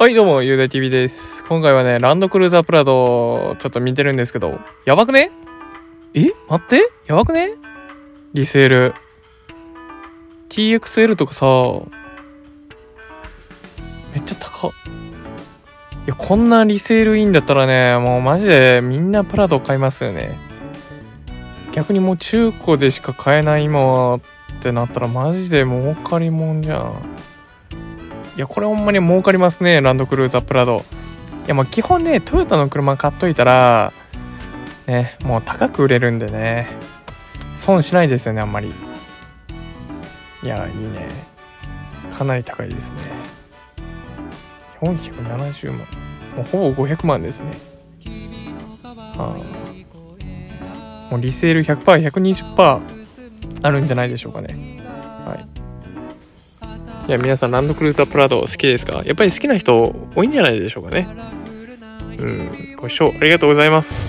はい、どうも、ゆうだ TV です。今回はね、ランドクルーザープラド、ちょっと見てるんですけど、やばくね？え？待って？やばくね？リセール。TXL とかさ、めっちゃ高。いや、こんなリセールいいんだったらね、もうマジでみんなプラド買いますよね。逆にもう中古でしか買えない今ってなったらマジで儲かりもんじゃん。いや、これほんまに儲かりますね、ランドクルーザープラド。いや、まあ基本ね、トヨタの車買っといたら、ね、もう高く売れるんでね、損しないですよね、あんまり。いや、いいね。かなり高いですね。470万。もうほぼ500万ですね。はあ、もうリセール100%、120%あるんじゃないでしょうかね。はい。いや、皆さん、ランドクルーザープラド好きですか？やっぱり好きな人多いんじゃないでしょうかね。うん、ご視聴ありがとうございます。